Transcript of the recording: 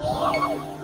Oh!